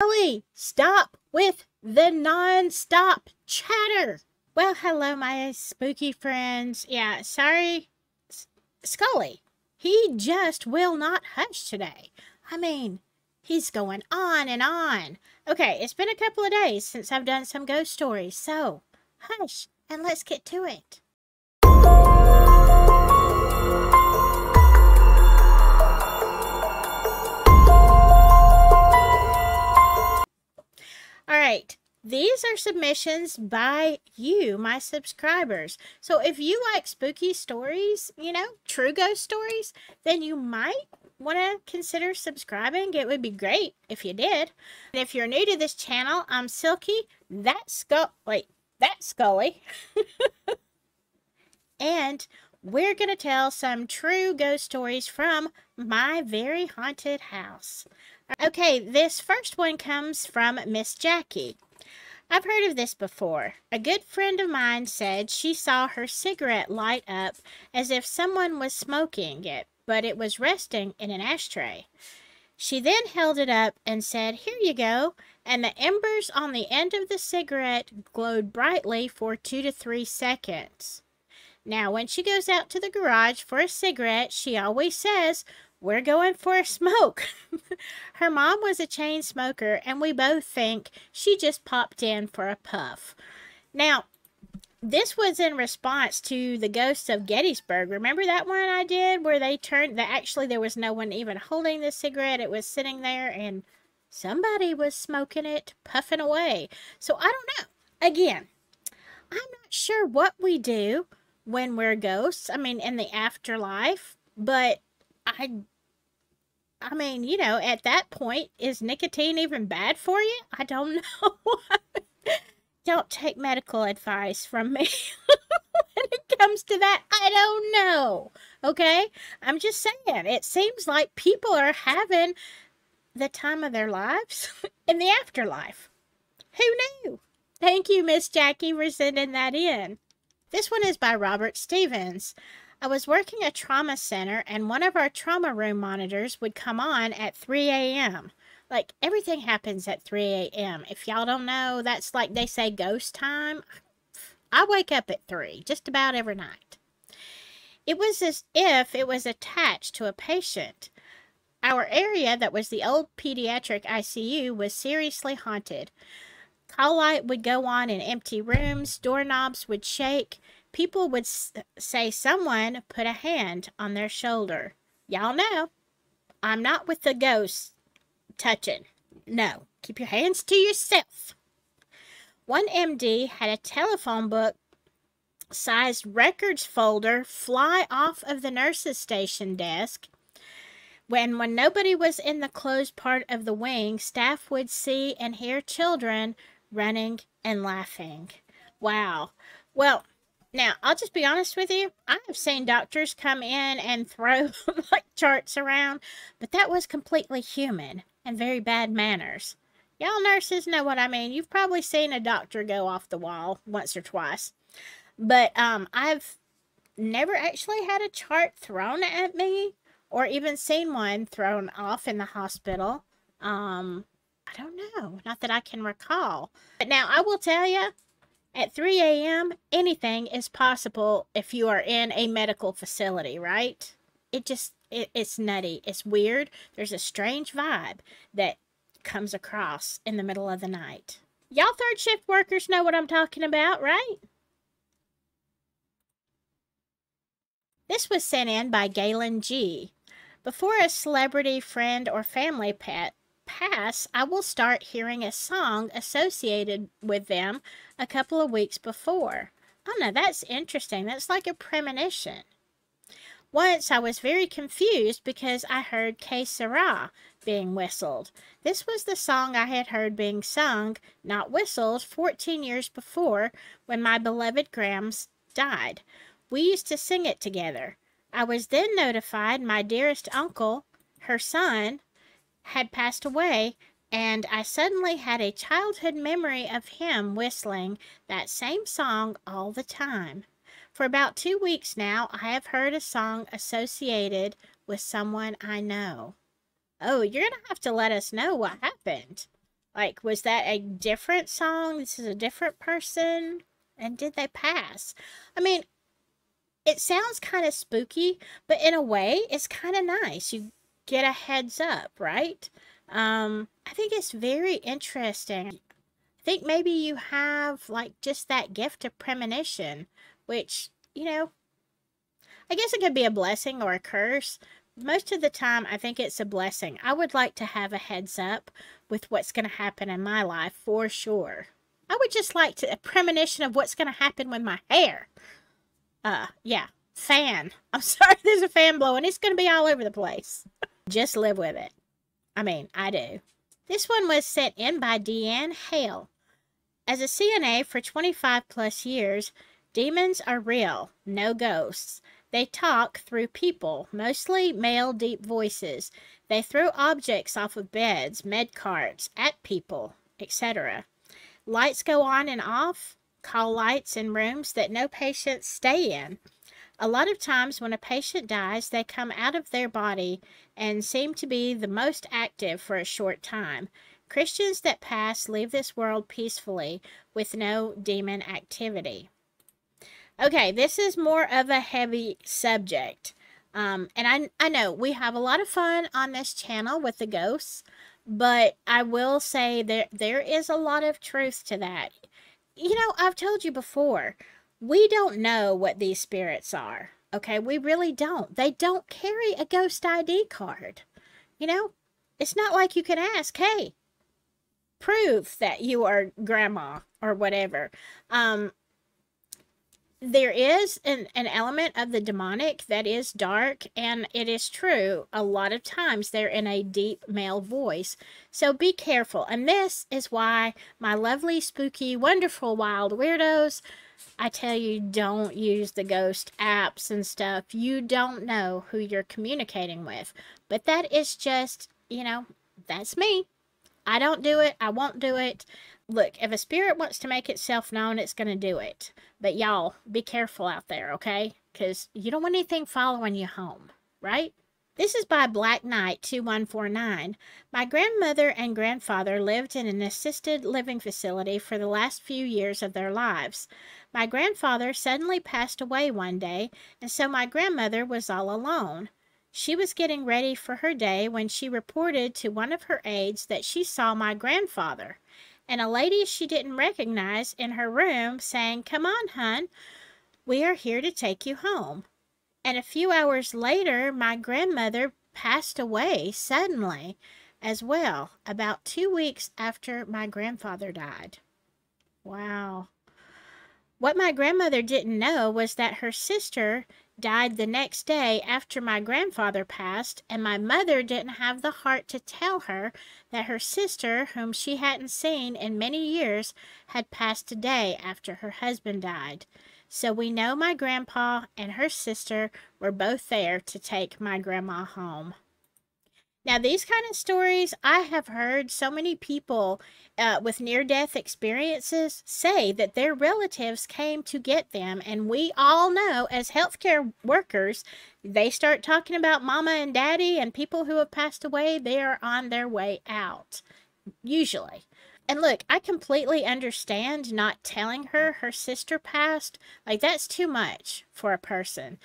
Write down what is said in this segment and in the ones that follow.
Ellie, stop with the non-stop chatter. Well, hello, my spooky friends. Yeah, sorry, S- Scully. He just will not hush today. I mean, he's going on and on. Okay, it's been a couple of days since I've done some ghost stories, so hush and let's get to it. Right. These are submissions by you, my subscribers. So if you like spooky stories, you know, true ghost stories, then you might want to consider subscribing. It would be great if you did. And if you're new to this channel, I'm Silky. That's Skull. Wait, that's Scully. and we're going to tell some true ghost stories from my very haunted house. Okay, this first one comes from Miss Jackie. I've heard of this before. A good friend of mine said she saw her cigarette light up as if someone was smoking it, but it was resting in an ashtray. She then held it up and said, Here you go. And the embers on the end of the cigarette glowed brightly for two to three seconds. Now, when she goes out to the garage for a cigarette, she always says, we're going for a smoke. Her mom was a chain smoker, and we both think she just popped in for a puff. Now, this was in response to the ghosts of Gettysburg. Remember that one I did where they turned that actually there was no one even holding the cigarette. It was sitting there and somebody was smoking it, puffing away. So I don't know. Again, I'm not sure what we do when we're ghosts. I mean, in the afterlife, but I I mean, you know, at that point, is nicotine even bad for you? I don't know. don't take medical advice from me when it comes to that. I don't know. Okay? I'm just saying, it seems like people are having the time of their lives in the afterlife. Who knew? Thank you, Miss Jackie, for sending that in. This one is by Robert Stevens. I was working a trauma center, and one of our trauma room monitors would come on at 3 a.m. Like, everything happens at 3 a.m. If y'all don't know, that's like they say ghost time. I wake up at 3 just about every night. It was as if it was attached to a patient. Our area that was the old pediatric ICU was seriously haunted. Call light would go on in empty rooms, doorknobs would shake, people would say someone put a hand on their shoulder. Y'all know, I'm not with the ghosts touching. No, keep your hands to yourself. One MD had a telephone book sized records folder fly off of the nurse's station desk. When, when nobody was in the closed part of the wing, staff would see and hear children running and laughing. Wow. Well, now, I'll just be honest with you. I have seen doctors come in and throw like charts around, but that was completely human and very bad manners. Y'all nurses know what I mean. You've probably seen a doctor go off the wall once or twice. But um, I've never actually had a chart thrown at me or even seen one thrown off in the hospital. Um, I don't know. Not that I can recall. But now I will tell you, at 3 a.m., anything is possible if you are in a medical facility, right? It just, it, it's nutty. It's weird. There's a strange vibe that comes across in the middle of the night. Y'all third shift workers know what I'm talking about, right? This was sent in by Galen G. Before a celebrity, friend, or family pet pass, I will start hearing a song associated with them a couple of weeks before. Oh no, that's interesting. That's like a premonition. Once I was very confused because I heard Que Sera being whistled. This was the song I had heard being sung, not whistled, 14 years before when my beloved Grams died. We used to sing it together. I was then notified my dearest uncle, her son, had passed away, and I suddenly had a childhood memory of him whistling that same song all the time. For about two weeks now, I have heard a song associated with someone I know. Oh, you're going to have to let us know what happened. Like, was that a different song? This is a different person? And did they pass? I mean, it sounds kind of spooky, but in a way, it's kind of nice. You get a heads up, right? Um, I think it's very interesting. I think maybe you have like just that gift of premonition, which, you know, I guess it could be a blessing or a curse. Most of the time, I think it's a blessing. I would like to have a heads up with what's going to happen in my life for sure. I would just like to, a premonition of what's going to happen with my hair. Uh, yeah, fan. I'm sorry, there's a fan blowing. It's going to be all over the place. Just live with it. I mean, I do. This one was sent in by Deanne Hale. As a CNA for 25 plus years, demons are real, no ghosts. They talk through people, mostly male deep voices. They throw objects off of beds, med carts, at people, etc. Lights go on and off, call lights in rooms that no patients stay in. A lot of times when a patient dies, they come out of their body and seem to be the most active for a short time. Christians that pass leave this world peacefully with no demon activity. Okay, this is more of a heavy subject. Um, and I, I know we have a lot of fun on this channel with the ghosts, but I will say there there is a lot of truth to that. You know, I've told you before, we don't know what these spirits are. Okay, we really don't. They don't carry a ghost ID card. You know, it's not like you can ask, hey, prove that you are grandma or whatever. Um, there is an, an element of the demonic that is dark, and it is true. A lot of times they're in a deep male voice. So be careful. And this is why my lovely, spooky, wonderful, wild weirdos, I tell you, don't use the ghost apps and stuff. You don't know who you're communicating with. But that is just, you know, that's me. I don't do it. I won't do it look, if a spirit wants to make itself known, it's going to do it. But y'all, be careful out there, okay? Because you don't want anything following you home, right? This is by Black Knight 2149. My grandmother and grandfather lived in an assisted living facility for the last few years of their lives. My grandfather suddenly passed away one day, and so my grandmother was all alone. She was getting ready for her day when she reported to one of her aides that she saw my grandfather and a lady she didn't recognize in her room saying, Come on, hun, we are here to take you home. And a few hours later, my grandmother passed away suddenly as well, about two weeks after my grandfather died. Wow. What my grandmother didn't know was that her sister died the next day after my grandfather passed, and my mother didn't have the heart to tell her that her sister, whom she hadn't seen in many years, had passed a day after her husband died. So we know my grandpa and her sister were both there to take my grandma home. Now, these kind of stories, I have heard so many people uh, with near death experiences say that their relatives came to get them. And we all know, as healthcare workers, they start talking about mama and daddy and people who have passed away, they are on their way out, usually. And look, I completely understand not telling her her sister passed. Like, that's too much for a person.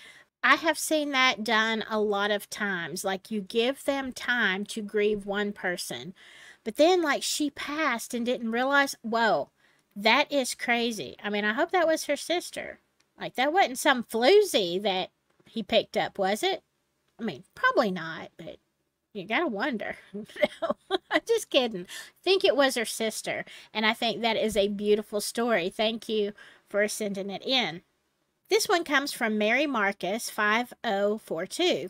I have seen that done a lot of times. Like, you give them time to grieve one person. But then, like, she passed and didn't realize, whoa, that is crazy. I mean, I hope that was her sister. Like, that wasn't some floozy that he picked up, was it? I mean, probably not, but you gotta wonder. I'm just kidding. think it was her sister, and I think that is a beautiful story. Thank you for sending it in. This one comes from Mary Marcus 5042.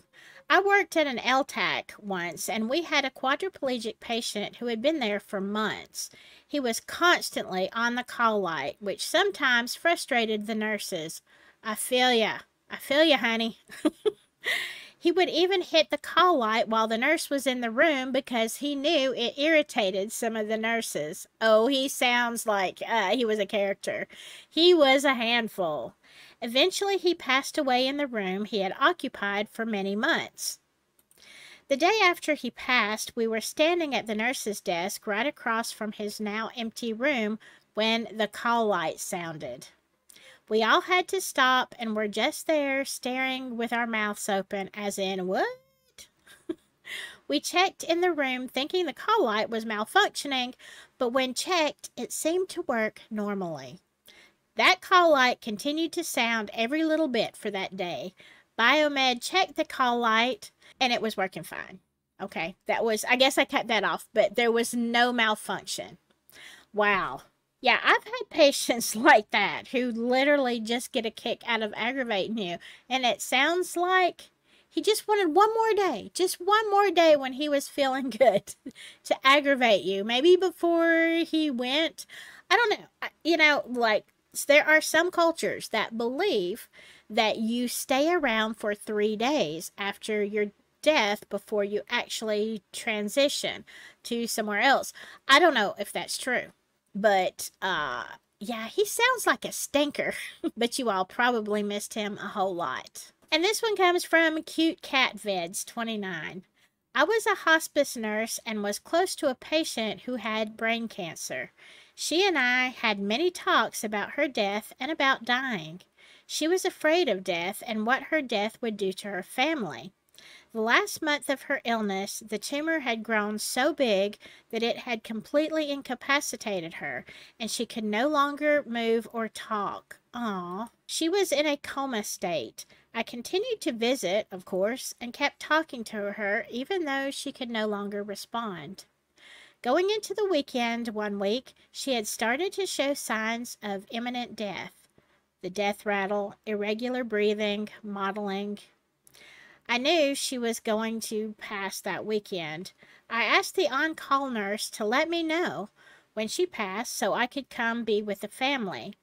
I worked at an LTAC once, and we had a quadriplegic patient who had been there for months. He was constantly on the call light, which sometimes frustrated the nurses. I feel ya. I feel ya, honey. he would even hit the call light while the nurse was in the room because he knew it irritated some of the nurses. Oh, he sounds like uh, he was a character. He was a handful. Eventually, he passed away in the room he had occupied for many months. The day after he passed, we were standing at the nurse's desk right across from his now empty room when the call light sounded. We all had to stop and were just there staring with our mouths open, as in, what? we checked in the room thinking the call light was malfunctioning, but when checked, it seemed to work normally. That call light continued to sound every little bit for that day. Biomed checked the call light and it was working fine. Okay, that was, I guess I cut that off, but there was no malfunction. Wow. Yeah, I've had patients like that who literally just get a kick out of aggravating you. And it sounds like he just wanted one more day, just one more day when he was feeling good to aggravate you. Maybe before he went. I don't know. You know, like there are some cultures that believe that you stay around for three days after your death before you actually transition to somewhere else. I don't know if that's true. But uh yeah, he sounds like a stinker. but you all probably missed him a whole lot. And this one comes from Cute Cat Vids 29. I was a hospice nurse and was close to a patient who had brain cancer. She and I had many talks about her death and about dying. She was afraid of death and what her death would do to her family. The last month of her illness, the tumor had grown so big that it had completely incapacitated her, and she could no longer move or talk. Ah, She was in a coma state. I continued to visit, of course, and kept talking to her even though she could no longer respond. Going into the weekend one week, she had started to show signs of imminent death. The death rattle, irregular breathing, mottling, I knew she was going to pass that weekend. I asked the on call nurse to let me know when she passed so I could come be with the family.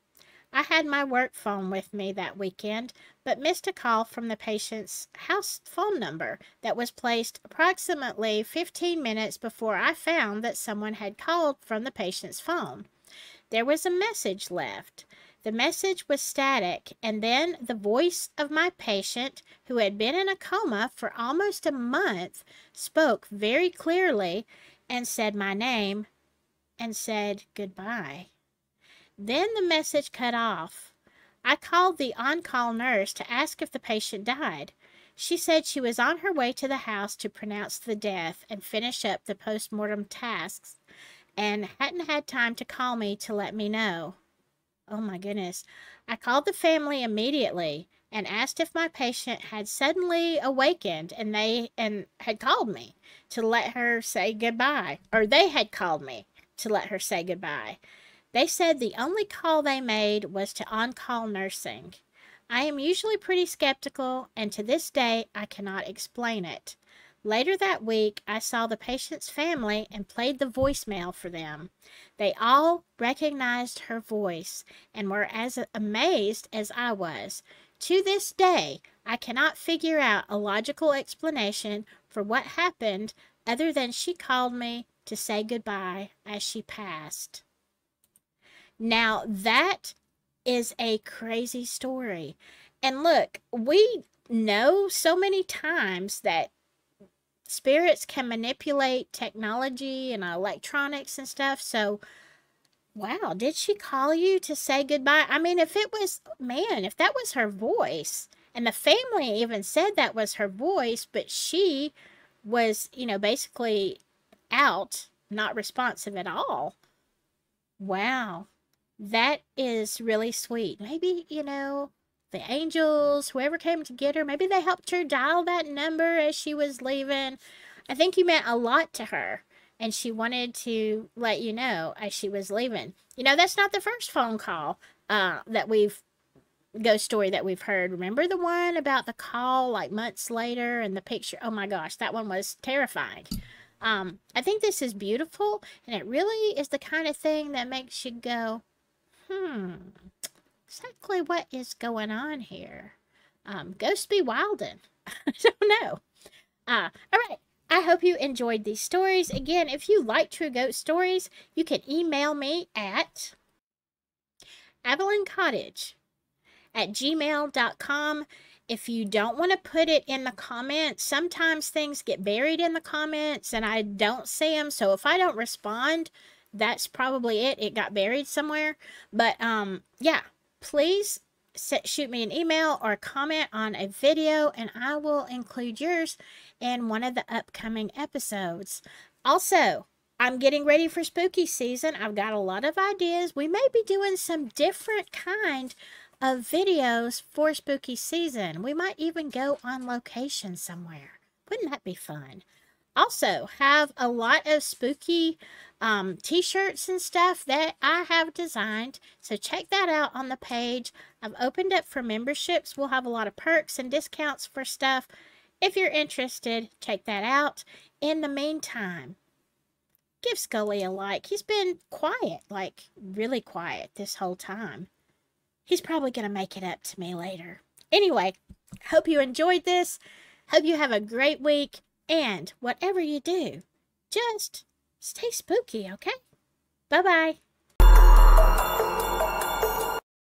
I had my work phone with me that weekend, but missed a call from the patient's house phone number that was placed approximately 15 minutes before I found that someone had called from the patient's phone. There was a message left. The message was static, and then the voice of my patient, who had been in a coma for almost a month, spoke very clearly and said my name and said goodbye. Then the message cut off. I called the on call nurse to ask if the patient died. She said she was on her way to the house to pronounce the death and finish up the post mortem tasks and hadn't had time to call me to let me know. Oh my goodness. I called the family immediately and asked if my patient had suddenly awakened and they and had called me to let her say goodbye or they had called me to let her say goodbye. They said the only call they made was to on-call nursing. I am usually pretty skeptical and to this day I cannot explain it. Later that week, I saw the patient's family and played the voicemail for them. They all recognized her voice and were as amazed as I was. To this day, I cannot figure out a logical explanation for what happened other than she called me to say goodbye as she passed. Now, that is a crazy story. And look, we know so many times that spirits can manipulate technology and electronics and stuff. So, wow, did she call you to say goodbye? I mean, if it was, man, if that was her voice, and the family even said that was her voice, but she was, you know, basically out, not responsive at all. Wow, that is really sweet. Maybe, you know, the angels, whoever came to get her, maybe they helped her dial that number as she was leaving. I think you meant a lot to her, and she wanted to let you know as she was leaving. You know, that's not the first phone call uh, that we've ghost story that we've heard. Remember the one about the call like months later and the picture? Oh my gosh, that one was terrifying. Um, I think this is beautiful, and it really is the kind of thing that makes you go, hmm, exactly what is going on here. Um, Ghost be wildin'. I don't know. Uh, all right. I hope you enjoyed these stories. Again, if you like True Ghost Stories, you can email me at Evelyn Cottage at gmail.com. if you don't want to put it in the comments, sometimes things get buried in the comments and I don't see them. So if I don't respond, that's probably it. It got buried somewhere. But um, yeah, please set, shoot me an email or comment on a video and I will include yours in one of the upcoming episodes. Also, I'm getting ready for spooky season. I've got a lot of ideas. We may be doing some different kind of videos for spooky season. We might even go on location somewhere. Wouldn't that be fun? Also, have a lot of spooky um, t-shirts and stuff that I have designed. So check that out on the page. I've opened up for memberships. We'll have a lot of perks and discounts for stuff. If you're interested, check that out. In the meantime, give Scully a like. He's been quiet, like really quiet this whole time. He's probably going to make it up to me later. Anyway, hope you enjoyed this. Hope you have a great week. And whatever you do, just stay spooky, okay? Bye-bye.